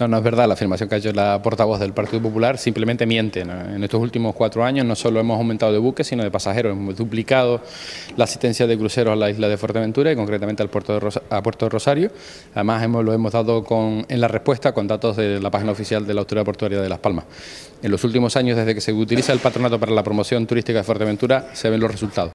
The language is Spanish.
No, no es verdad la afirmación que ha hecho la portavoz del Partido Popular, simplemente miente. En estos últimos cuatro años no solo hemos aumentado de buques, sino de pasajeros. Hemos duplicado la asistencia de cruceros a la isla de Fuerteventura y concretamente al puerto de, a puerto de Rosario. Además, lo hemos dado con, en la respuesta con datos de la página oficial de la Autoridad Portuaria de Las Palmas. En los últimos años, desde que se utiliza el patronato para la promoción turística de Fuerteventura, se ven los resultados.